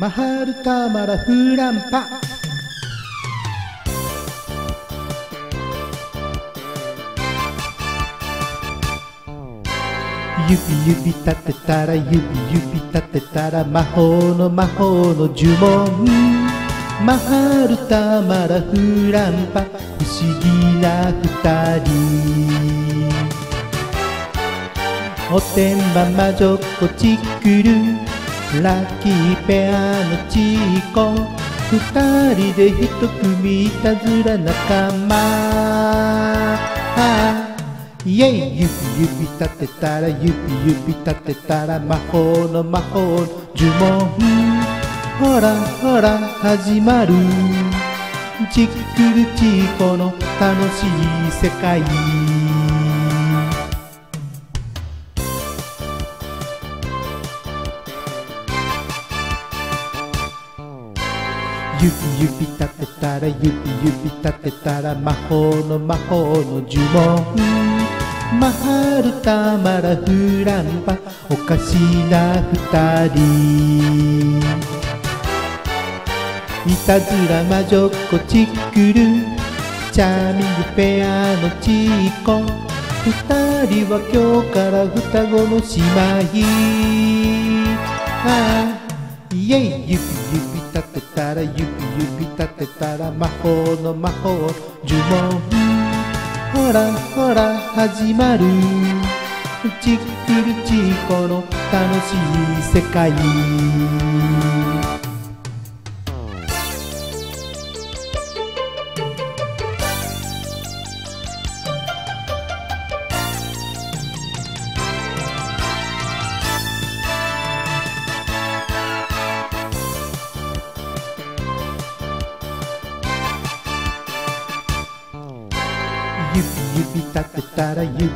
マハルタマラフランパ。指指立てたら指指立てたら魔法の魔法の呪文。マハルタマラフランパ。不思議な二人。おてんば魔女っ子チクルラッキーペアのチーコ。二人で一組いたずら仲間。イェイ。指指立てたら指指立てたら魔法の魔法の呪文。ほらほら始まる。チックルチーコの楽しい世界。指指立てたら指指立てたら魔法の魔法の呪文。マハルタマラフランパおかしな二人。いたずら魔女っ子チックルチャーミングペアのチーコ。二人は今日から双子の姉妹。ああイェイ指指立てたら指指立てたら魔法の魔法呪文。ほらほら始まる。チックルチーコの楽しい世界。指指立てたら指指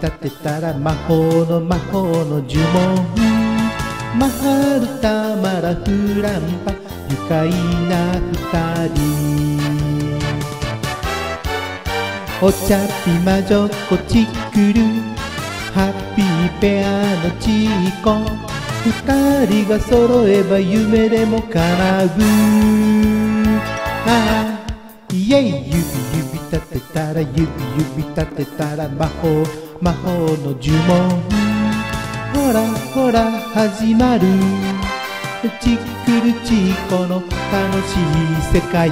立てたら魔法の魔法の呪文マハルタマラフランパ愉快な二人。お茶っぴ魔女っ子チックルハッピーペアのチーコ二人が揃えば夢でも叶う。ああ。イエイ指指立てたら指指立てたら魔法魔法の呪文。ほらほら始まる。チックルチーコの楽しい世界。